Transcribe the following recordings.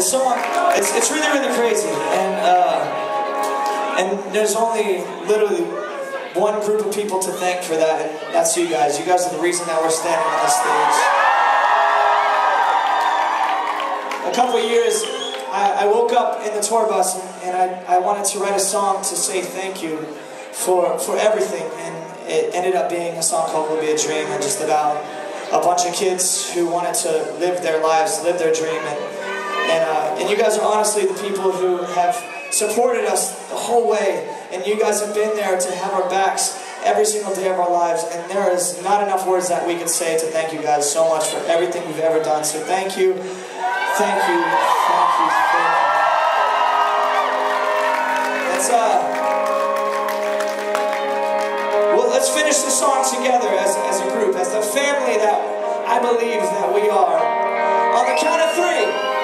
This song, it's, it's really, really crazy. And, uh, and there's only literally one group of people to thank for that, and that's you guys. You guys are the reason that we're standing on this stage. A couple years, I, I woke up in the tour bus and, and I, I wanted to write a song to say thank you for, for everything. And it ended up being a song called We'll Be a Dream and just about a bunch of kids who wanted to live their lives, live their dream. And, and, uh, and you guys are honestly the people who have supported us the whole way. And you guys have been there to have our backs every single day of our lives. And there is not enough words that we can say to thank you guys so much for everything you've ever done. So thank you, thank you, thank you, thank you. Let's, uh, well, let's finish the song together as, as a group, as the family that I believe that we are. On the count of three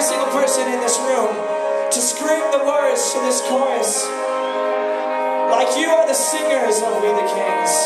single person in this room to scream the words to this chorus like you are the singers of We the Kings.